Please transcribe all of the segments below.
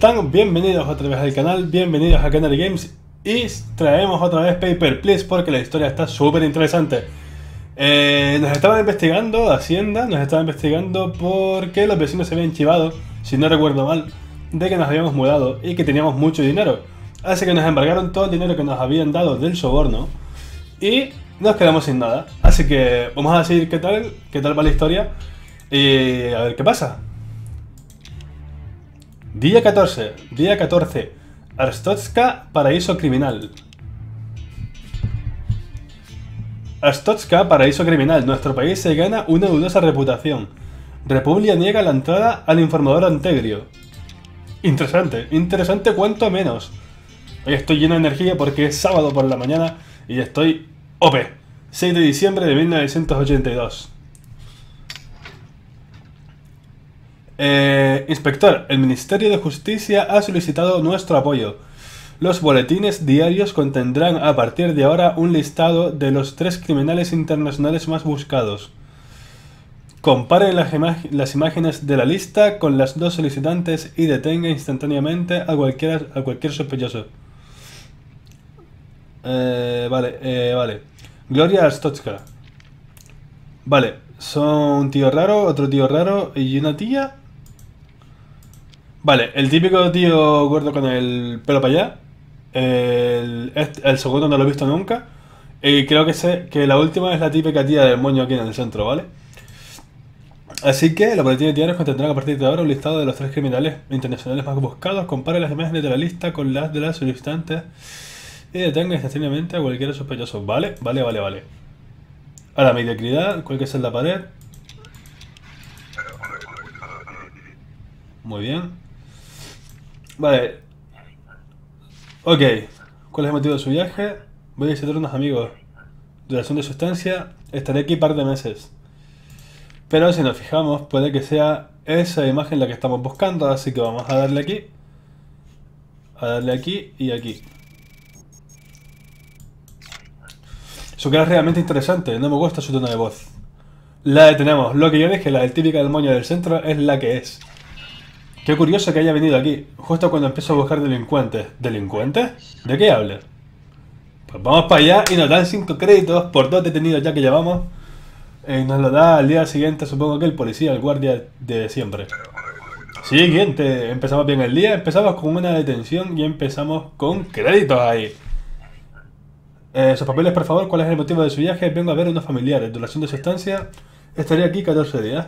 están? Bienvenidos otra vez al canal, bienvenidos a Canary Games y traemos otra vez Paper Please porque la historia está súper interesante. Eh, nos estaban investigando, Hacienda nos estaba investigando porque los vecinos se habían chivado, si no recuerdo mal, de que nos habíamos mudado y que teníamos mucho dinero. Así que nos embargaron todo el dinero que nos habían dado del soborno y nos quedamos sin nada. Así que vamos a decir qué tal, qué tal va la historia y a ver qué pasa. Día 14. Día 14. Arstotska, paraíso criminal. Arstotska, paraíso criminal. Nuestro país se gana una dudosa reputación. República niega la entrada al informador Antegrio. Interesante, interesante cuanto menos. Hoy estoy lleno de energía porque es sábado por la mañana y estoy OP. 6 de diciembre de 1982. Eh, inspector, el Ministerio de Justicia ha solicitado nuestro apoyo. Los boletines diarios contendrán a partir de ahora un listado de los tres criminales internacionales más buscados. Compare las, imágenes de la lista con las dos solicitantes y detenga instantáneamente a, cualquier, sospechoso. Eh, vale, eh, vale. Gloria Arstotzka. Vale, son un tío raro, otro tío raro y una tía. Vale, el típico tío gordo con el pelo para allá. El, el segundo no lo he visto nunca. Y creo que sé que la última es la típica tía del moño aquí en el centro, ¿vale? Así que los boletines diarios contendrán a partir de ahora un listado de los tres criminales internacionales más buscados. Compare las imágenes de la lista con las de las solicitantes y detenga instantáneamente a cualquier sospechoso. Vale, vale, vale, vale. Ahora, mediocridad, ¿cuál que es la pared? Muy bien. Vale. Ok. ¿Cuál es el motivo de su viaje? Voy a visitar unos amigos. Duración de sustancia. Estaré aquí un par de meses. Pero si nos fijamos, puede que sea esa imagen la que estamos buscando. Así que vamos a darle aquí. A darle aquí y aquí. Eso queda realmente interesante. No me gusta su tono de voz. La detenemos. Lo que yo dije, la del típica del moño del centro, es la que es. Qué curioso que haya venido aquí, justo cuando empiezo a buscar delincuentes. ¿Delincuentes? ¿De qué hablas? Pues vamos para allá y nos dan 5 créditos por dos detenidos ya que llevamos. Eh, nos lo da al día siguiente, supongo que el policía, el guardia de siempre. Siguiente, empezamos bien el día, empezamos con una detención y empezamos con créditos ahí. Eh, sus papeles, por favor, ¿cuál es el motivo de su viaje? Vengo a ver a unos familiares. Duración de su estancia, estaría aquí 14 días.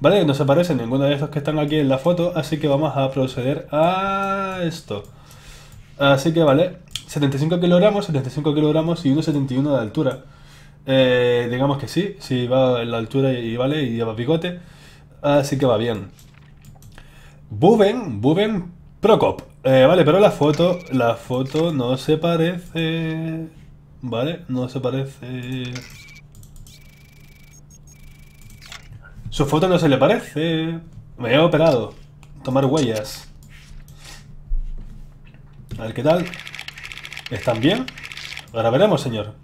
Vale, no se parece ninguno de estos que están aquí en la foto, así que vamos a proceder a esto. Así que vale, 75 kilogramos, 75 kilogramos y 1,71 de altura. Eh, digamos que sí, sí va en la altura y vale, y lleva bigote. Así que va bien. Buben, Buben Procop. Eh, vale, pero la foto, la foto no se parece... Vale, no se parece... Su foto no se le parece. Me he operado. Tomar huellas. A ver qué tal. ¿Están bien? Ahora veremos, señor.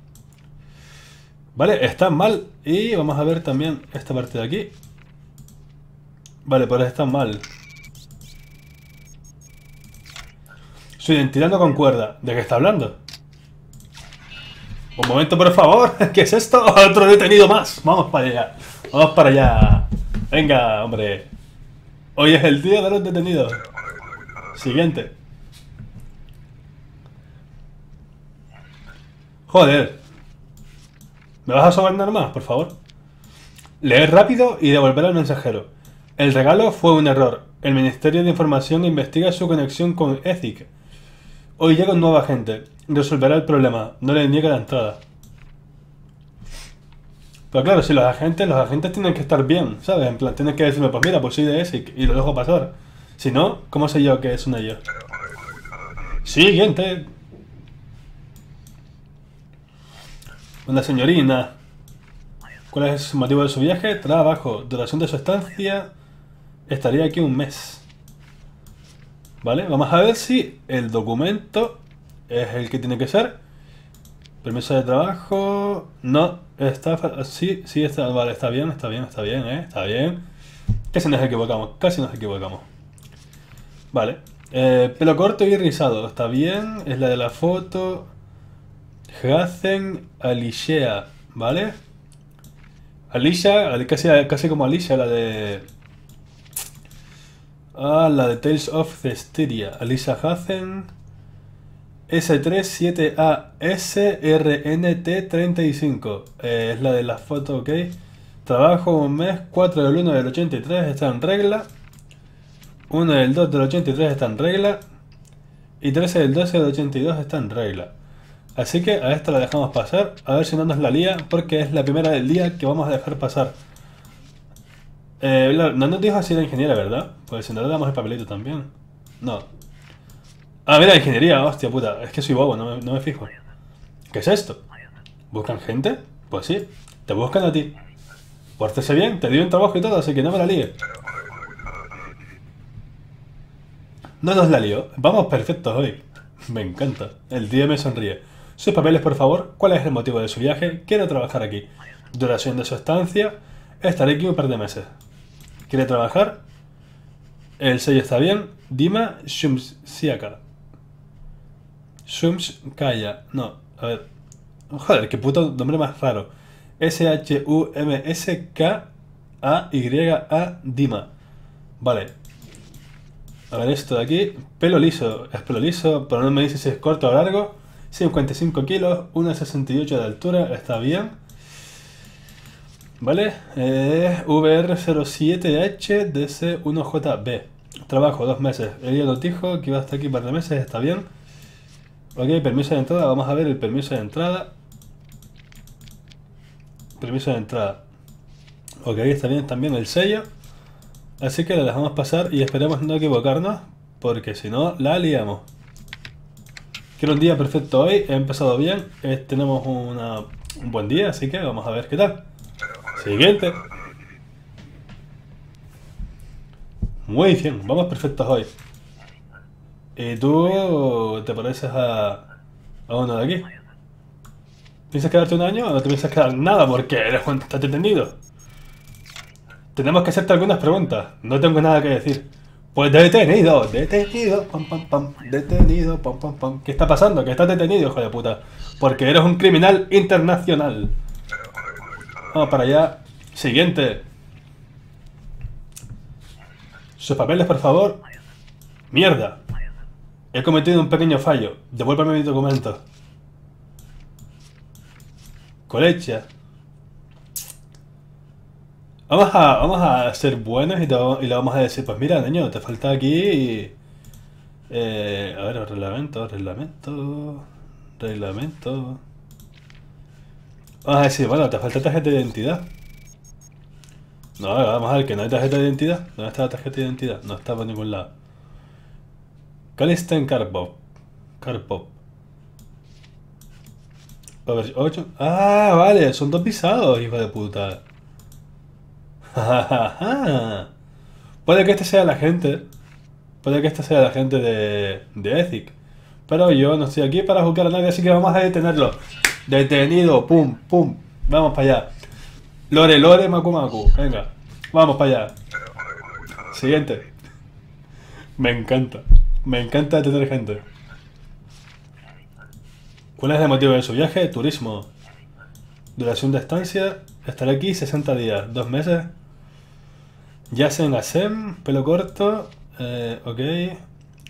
Vale, están mal. Y vamos a ver también esta parte de aquí. Vale, pues están mal. Su identidad no concuerda. ¿De qué está hablando? Un momento, por favor. ¿Qué es esto? Otro detenido más. Vamos para allá. Vamos para allá. Venga, hombre. Hoy es el día de los detenidos. Siguiente. Joder. ¿Me vas a sobornar más, por favor? Leer rápido y devolver al mensajero. El regalo fue un error. El Ministerio de Información investiga su conexión con Ethic. Hoy llega un nuevo agente. Resolverá el problema. No le niegue la entrada. Pero claro, si los agentes, los agentes tienen que estar bien, ¿sabes? En plan, tienes que decirme, pues mira, pues soy de ese y lo dejo pasar. Si no, ¿cómo sé yo que es un ellos? Siguiente. Una señorina. ¿Cuál es el motivo de su viaje? Trabajo. Duración de su estancia. Estaría aquí un mes. ¿Vale? Vamos a ver si el documento es el que tiene que ser. Permiso de trabajo. No, está. Sí, sí, está. Vale, está bien, está bien, está bien, ¿eh? Está bien. Casi nos equivocamos, casi nos equivocamos. Vale. Eh, pelo corto y rizado, está bien. Es la de la foto. Hazen Alicia, ¿vale? Alicia, casi, casi como Alicia, la de... Ah, la de Tales of Cestiria. Alicia Hazen. S37ASRNT35. Eh, es la de la foto, ok. Trabajo un mes, 4 del 1 del 83 está en regla. 1 del 2 del 83 está en regla. Y 13 del 12 del 82 está en regla. Así que a esta la dejamos pasar. A ver si no nos la lía. Porque es la primera del día que vamos a dejar pasar. Eh, no nos dijo si era ingeniera, ¿verdad? Pues si no le damos el papelito también. No. Ah, mira, ingeniería, hostia puta. Es que soy bobo, no me, no me fijo. ¿Qué es esto? ¿Buscan gente? Pues sí, te buscan a ti. Pórtese bien, te dio un trabajo y todo, así que no me la líe. No nos la lío. Vamos perfectos hoy. Me encanta. El día me sonríe. Sus papeles, por favor. ¿Cuál es el motivo de su viaje? Quiero trabajar aquí. Duración de su estancia. Estaré aquí un par de meses. ¿Quiere trabajar? El sello está bien. Dima Shumsiaka. Shumskaya. No, a ver. Joder, qué puto nombre más raro. S-H-U-M-S-K-A-Y-A Dima. Vale. A ver esto de aquí. Pelo liso. Es pelo liso, pero no me dice si es corto o largo. 55 kilos, 1,68 de altura. Está bien. Vale. Eh, VR07HDC1JB. Trabajo dos meses. Ella nos dijo que iba a estar aquí un par de meses. Está bien. Ok, permiso de entrada. Vamos a ver el permiso de entrada. Permiso de entrada. Ok, está bien también el sello. Así que la dejamos pasar y esperemos no equivocarnos, porque si no, la liamos. Quiero un día perfecto hoy, he empezado bien, eh, tenemos un buen día, así que vamos a ver qué tal. Siguiente. Muy bien, vamos perfectos hoy. ¿Y tú te pareces a, a uno de aquí? ¿Piensas quedarte un año o no te piensas quedar nada porque eres un detenido? Tenemos que hacerte algunas preguntas. No tengo nada que decir. Pues detenido, detenido, pam pam pam, detenido, pam pam pam. ¿Qué está pasando? Que estás detenido, hijo de puta. Porque eres un criminal internacional. Vamos para allá. Siguiente. Sus papeles, por favor. Mierda. He cometido un pequeño fallo. Devuélvame mi documento. Colecha. Vamos a, vamos a ser buenos y, y, le vamos a decir, pues mira, niño, te falta aquí... Eh, a ver, reglamento, reglamento... Reglamento... Vamos a decir, bueno, te falta tarjeta de identidad. No, vamos a ver que no hay tarjeta de identidad. ¿Dónde está la tarjeta de identidad? No está por ningún lado. Kalisten Karpov. Karpov. Over 8. Ah, vale, son dos pisados, hijo de puta. Puede que este sea la gente. Puede que este sea la gente de, de Ethic. Pero yo no estoy aquí para juzgar a nadie, así que vamos a detenerlo. Detenido, pum, pum. Vamos para allá. Lore, lore, maku. Venga, vamos para allá. Siguiente. Me encanta. Me encanta detener gente. ¿Cuál es el motivo de su viaje? Turismo. Duración de estancia. Estaré aquí 60 días. ¿Dos meses? Yasen Asem. Pelo corto. Eh, ok.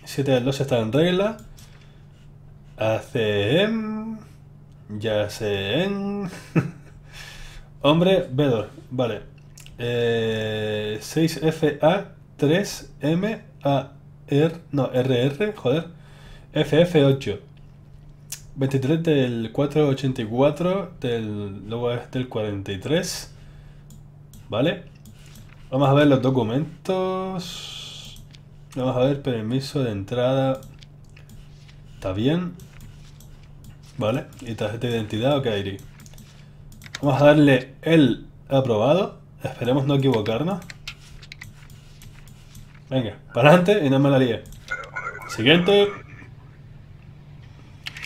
7 del 2 está en regla. ACM. Yasen. Hombre, Vedor. Vale. Eh, 6FA 3MAR. No, RR. Joder. FF8. 23 del 484 del, luego es del 43 vale vamos a ver los documentos vamos a ver permiso de entrada está bien vale y tarjeta de identidad ok vamos a darle el aprobado esperemos no equivocarnos venga para adelante y no me la líe siguiente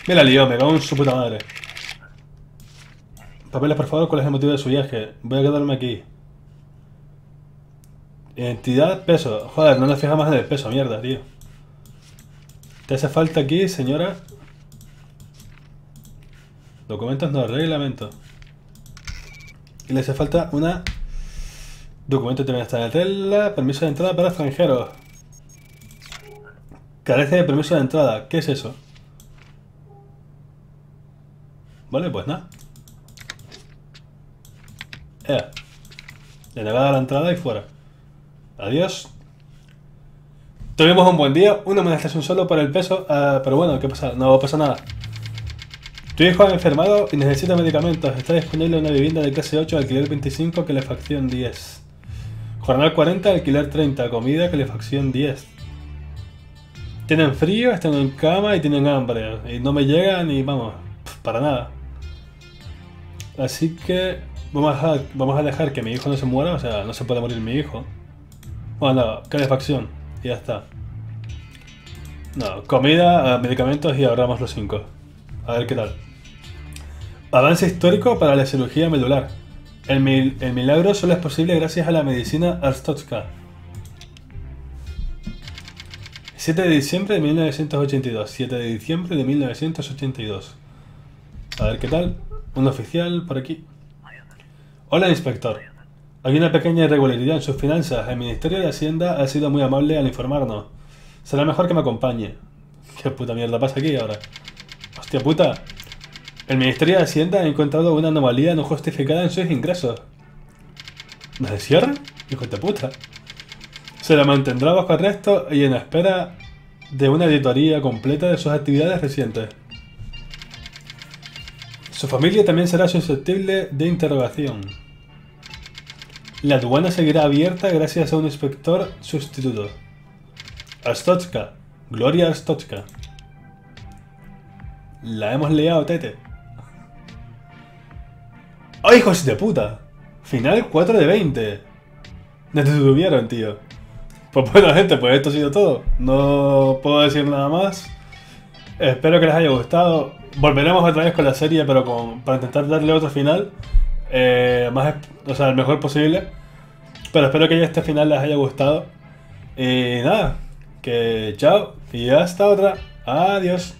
me la lió, me cago en su puta madre. Papeles, por favor, ¿cuál es el motivo de su viaje? Voy a quedarme aquí. Identidad, peso. Joder, no nos fijamos en el peso, mierda, tío. ¿Te hace falta aquí, señora? Documentos no, reglamento. Y le hace falta una... Documento en tela. Permiso de entrada para extranjeros. Carece de permiso de entrada. ¿Qué es eso? Vale, pues nada. Eh. Denegada la entrada y fuera. Adiós. Tuvimos un buen día, una amonestación solo por el peso, ah, pero bueno, ¿qué pasa? No pasa nada. Tu hijo ha enfermado y necesita medicamentos. Está disponible una vivienda de clase 8, alquiler 25, calefacción 10. Jornal 40, alquiler 30, comida, calefacción 10. Tienen frío, están en cama y tienen hambre. Y no me llegan y vamos, para nada. Así que vamos a, vamos a dejar que mi hijo no se muera, o sea, no se puede morir mi hijo. Bueno, calefacción, y ya está. No, comida, medicamentos y ahorramos los 5. A ver qué tal. Avance histórico para la cirugía medular. El, milagro solo es posible gracias a la medicina Arstotzka. 7 de diciembre de 1982. 7 de diciembre de 1982. A ver qué tal. Un oficial por aquí. Hola, inspector. Hay una pequeña irregularidad en sus finanzas. El Ministerio de Hacienda ha sido muy amable al informarnos. Será mejor que me acompañe. ¿Qué puta mierda pasa aquí ahora? Hostia puta. El Ministerio de Hacienda ha encontrado una anomalía no justificada en sus ingresos. ¿Nos encierran? Hijo de puta. Se la mantendrá bajo arresto y en espera de una auditoría completa de sus actividades recientes. Su familia también será susceptible de interrogación. La aduana seguirá abierta gracias a un inspector sustituto. Arstotzka. Gloria Arstotzka. La hemos leado, tete. ¡Oh, hijos de puta! Final 4 de 20. No te tuvieron, tío. Pues bueno, gente, pues esto ha sido todo. No puedo decir nada más. Espero que les haya gustado. Volveremos otra vez con la serie, pero con, para intentar darle otro final. Eh, más, o sea, el mejor posible. Pero espero que este final les haya gustado. Y nada, que chao y hasta otra. Adiós.